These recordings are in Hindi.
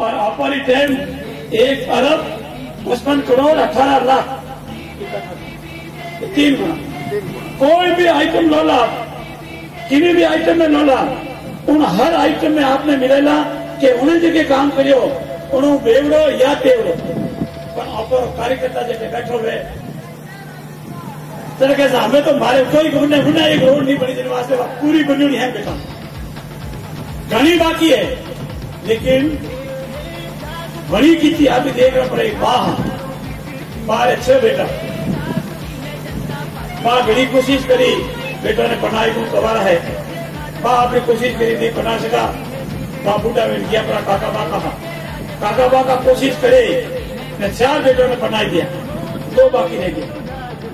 और ऑपरी टाइम एक अरब पचपन करोड़ अठारह लाख। तीन गुना। कोई भी आइटम लो ला किसी भी आइटम में लो ला उन हर आइटम में आपने मिलेला कि उन्हें जगह काम करियो उन्होंने बेवड़ो या तेवड़ो। पर ऑपर कार्यकर्ता जगह बैठो हुए, तरह के हमें तो मारे, कोई गुने गुना एक रोड नहीं बनी जिन वास्ते, पूरी बनी है बेटा। घनी बाकी है, लेकिन बड़ी की थी अभी देख रहा पड़े बाह। बाहर अच्छे बेटा। माँ घड़ी कोशिश करी। बेटा ने बनाई को कबारा है। माँ आपने कोशिश करी, नहीं बना सका। माँ बूढ़ा में गया अपना काका बा कहा? काका बा का कोशिश करे, ने चार बेटों ने बनाई दिया दो बाकी रह गए।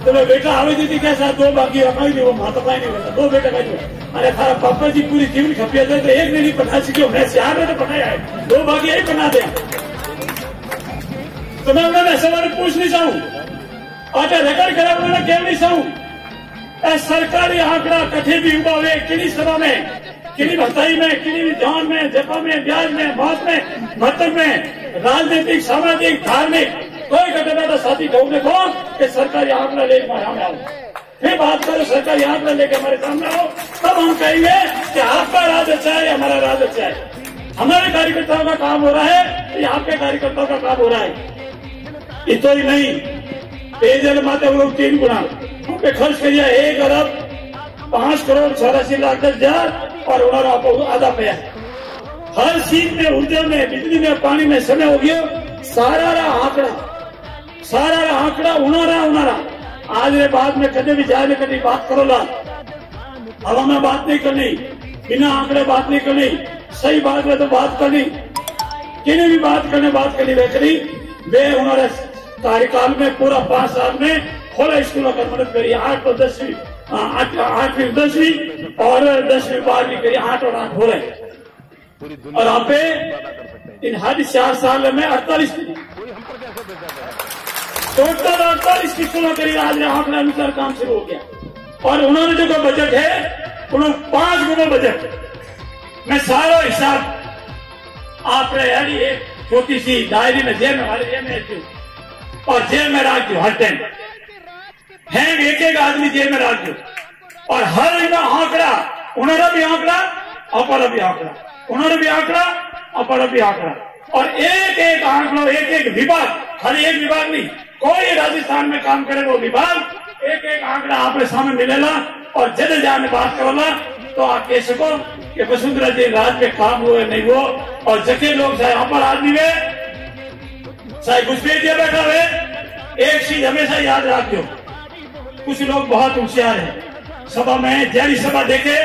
तो मैं बेटा आवे दीदी कैसा दो बाकी रखाई दी वो माता पाई नहीं होता दो बेटा का अरे थारा पापा जी पूरी जीवन खपिया जाए तो एक नहीं बना सको मैं चार ने तो बनाया है। दो बाकी यही बना दिया। तो मैं उन्होंने सवाल पूछ नहीं चाहूँ आटे रिकॉर्ड करा उन्होंने कह नहीं चाहूँ सरकारी आंकड़ा कथे भी हुआ हुए किन्हीं सभा में, किन्हीं भताई में, किन्हीं ध्यान में, जपा में ब्याज में, मौत में मतलब में, राजनीतिक, सामाजिक, धार्मिक, कोई घटना तो साथी ढूंढ देखो, कि सरकारी आंकड़ा लेके हमारे आओ। फिर बात करो, सरकारी आंकड़ा लेके हमारे सामने आओ, तब हम कहेंगे कि आपका राज अच्छा है हमारा राज अच्छा है। हमारे कार्यकर्ताओं का काम हो रहा है या आपके कार्यकर्ताओं का काम हो रहा है। इतना ही नहीं पेयजल माते हम लोग तीन गुना। हम पे खर्च किया एक अरब, पाँच करोड़ चौरासी लाख दस हज़ार, और उन्होंने आधा पे हर चीज़ में उद्योग में, बिजली में, पानी में समय हो गया, सारा रहा आंकड़ा, सारा रहा आंकड़ा उनारा उनारा आज रे बाद में कदे भी जाए, कभी बात करो ला। अब हमें बात नहीं करनी, बिना आंकड़े बात नहीं करनी, सही बात में तो बात करनी। किन्हीं भी बात करने, बात करनी वे करी वे उन्होंने कार्यकाल में पूरा पाँच साल में खोला स्कूलों का मदद करी। आठ और दसवीं आठवीं दसवीं और दसवीं बारहवीं करी आठ और आठ हो रहे और आप पे इन हर चार साल में अड़तालीस टोटल अड़तालीस स्कूलों करी आज आंकड़ा अनुसार काम शुरू हो गया। और उन्होंने जो बजट है उन्होंने पाँच गुना बजट। मैं सारा हिसाब आपने यानी एक छोटी सी डायरी में जेल में हमारे जेल में और जेल में रख दो हर टाइम। है एक एक आदमी जेल में रख दो और हर एक आंकड़ा, उन्होंने भी आंकड़ा अपर भी आंकड़ा। उन्होंने भी आंकड़ा अपर भी आंकड़ा। और एक एक आंकड़ो एक एक विभाग, हर एक विभाग नहीं, कोई राजस्थान में काम करे वो विभाग एक एक आंकड़ा आपने सामने मिलेगा और जद जाने बात करोला तो आप कह सको कि वसुंधरा जी राज में काम हुए नहीं वो और जके लोग चाहे अपर आदमी वे चाहे घुसपैठिया बैठा हुए एक चीज़ हमेशा याद रखो कुछ लोग बहुत होशियार हैं। सभा में जैसी सभा देखे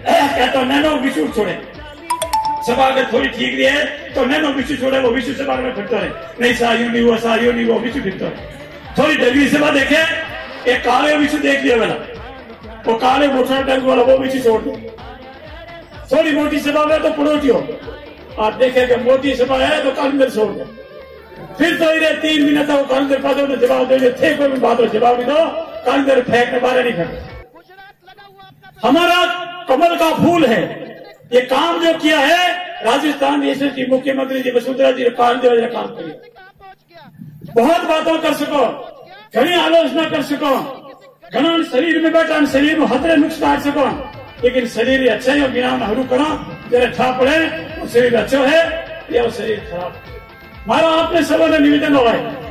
कहते नैनो विशु छोड़े। सभा अगर थोड़ी ठीक रही है तो नैनो विशु छोड़े, वो विशु सभा में फिरता है नहीं सारियो नहीं वो सारियो नहीं वो विशु फिरता है थोड़ी डगरी सभा देखे, एक काले विशु देख लिया वाला। वो काले मोटर टैंक वाला, वो विशु छोड़ दो। थोड़ी मोटी सभा में तो पड़ोटी हो आप देखे कि मोटी सभा है तो कालिंदर छोड़ दो। फिर तो इन्हें तीन मिनट वो कांग्रेस पदों में जवाब देंगे थे कोई भी बात हो जवाब नहीं दो। कालिंदर फेंकने बारे नहीं फेंक हमारा कमल का फूल है। ये काम जो किया है, राजस्थान की मुख्यमंत्री जी वसुंधरा जी कालिंदर ने काम किया। बहुत बातों कर सको, घनी आलोचना कर सको। घना शरीर में बैठा, शरीर में हतरे नुक्स काट सको। लेकिन शरीर अच्छा है बिना हरू करो, जरा ठा पड़े वो शरीर अच्छा है, या वो शरीर खराब मारा आपने सबने निवेदन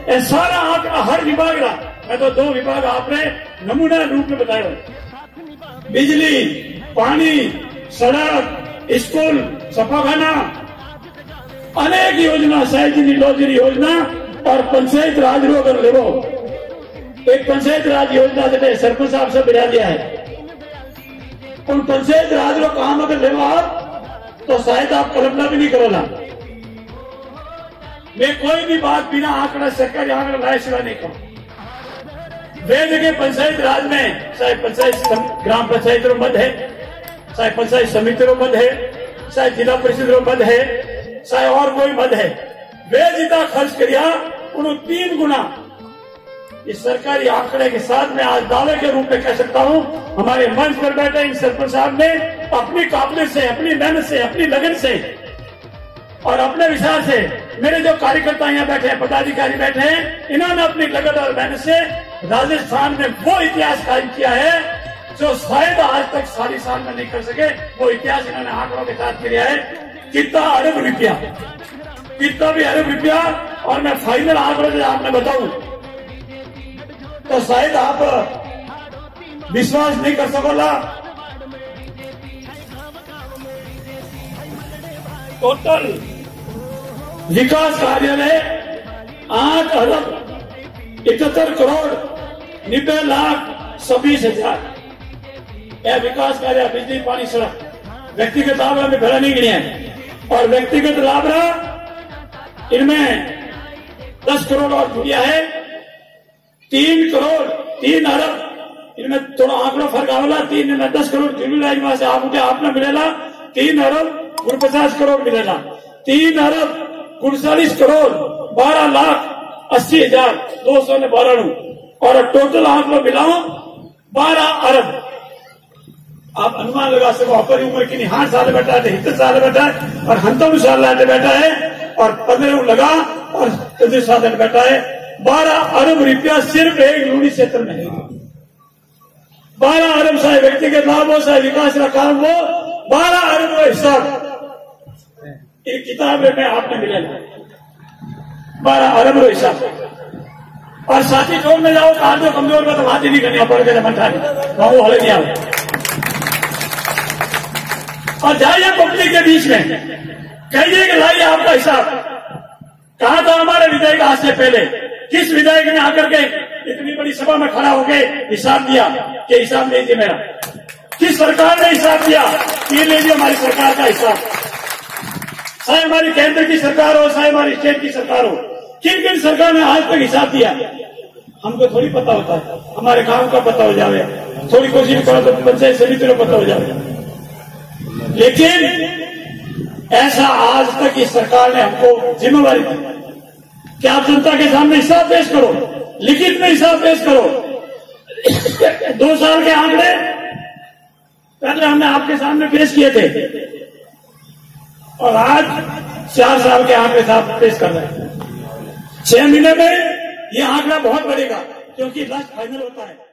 है सारा आंकड़ा हर विभाग का मैं तो दो विभाग आपने नमूना रूप में बताया। बिजली, पानी, सड़क, स्कूल, सफाखाना, अनेक योजना, सहजनी, लोजनी योजना और पंचायत राज अगर लेवो। एक पंचायत राज योजना जैसे सरपंच साहब से बिठा दिया है। उन पंचायत राज काम अगर लेवो आप तो शायद आप कल्पना भी नहीं करोला मैं कोई भी बात बिना आंकड़ा सरकारी आंकड़ा लाए सिवा नहीं कहूँ। वे जगह पंचायत राज में चाहे पंचायत ग्राम पंचायत मद है चाहे पंचायत समिति मद है चाहे जिला परिषद मद है चाहे और कोई मद है। वे जितना खर्च करिया उन्होंने तीन गुना। इस सरकारी आंकड़े के साथ मैं आज दावे के रूप में कह सकता हूँ, हमारे मंच पर बैठे इन सरपंच साहब ने अपनी काबिलियत से, अपनी मेहनत से, अपनी लगन से और अपने विचार से मेरे जो कार्यकर्ता यहाँ बैठे हैं, पदाधिकारी बैठे हैं, इन्होंने अपनी लगत और मेहनत से राजस्थान में वो इतिहास कायम किया है जो शायद आज तक सारी साल में नहीं कर सके। वो इतिहास इन्होंने आंकड़ों के साथ किया है। कितना अरब रुपया, कितना भी अरब रुपया, और मैं फाइनल आंकड़े जो आपने बताऊ तो शायद आप विश्वास नहीं कर सकोला टोटल विकास कार्य में आठ अरब इकहत्तर करोड़ नब्बे लाख छब्बीस हज़ार। यह विकास कार्य बिजली पानी सड़क। व्यक्तिगत लाभ में भरा नहीं गिने और व्यक्तिगत लाभ इनमें दस करोड़ और जुड़िया है। तीन करोड़, तीन अरब इनमें थोड़ा आंकड़ा फ़र्क आवेला। तीन में दस करोड़ जुड़ेला वहाँ से आप, मुझे आपने मिलेला। तीन अरब गुण पचास करोड़ मिलेला। तीन अरब उनचालीस करोड़, बारह लाख अस्सी हज़ार दो सौ ने बारह और टोटल आंकड़ा मिलाओ, बारह अरब। आप अनुमान लगा सको अपनी उम्र की नहीं हाथ साल बैठा है हित साल बैठा है, और हंतम साल बैठा है, और पंद्रह लगा, और चौधरी साधन बैठा है। बारह अरब रुपया सिर्फ़ एक लूड़ी क्षेत्र में बारह अरब चाहे व्यक्तिगत लाभ हो चाहे विकास का काम हो, बारह अरब का हिसाब एक किताब में आपने मिले बारह अरब का हिसाब और साथी चौक में जाओ तो कमज़ोर में तो बात ही नहीं करनी पड़ गया मंठा हले नहीं और जाइए पब्लिक के बीच में। कहिए कि लाइए आपका हिसाब। कहा था हमारे विधायक आज से पहले, किस विधायक ने आकर के इतनी बड़ी सभा में खड़ा होकर हिसाब दिया कि हिसाब लीजिए मेरा? किस सरकार ने हिसाब दिया? ये ले लीजिए हमारी सरकार का हिसाब। चाहे हमारी केंद्र की सरकार हो चाहे हमारी स्टेट की सरकार हो किन किन सरकार ने आज तक हिसाब दिया? हमको थोड़ी पता होता है हमारे काम का पता हो जाए थोड़ी कोशिश करो तो पंचायत समिति को पता हो जाए लेकिन, ऐसा आज तक इस सरकार ने हमको जिम्मेवारी दी। कि आप जनता के सामने हिसाब पेश करो, लिखित में हिसाब पेश करो। दो साल के आंकड़े, पहले हमने आपके सामने पेश किए थे। और आज चार साल के आंकड़े साथ पेश कर रहे हैं। छह महीने में ये आंकड़ा बहुत बढ़ेगा, क्योंकि लास्ट फाइनल होता है।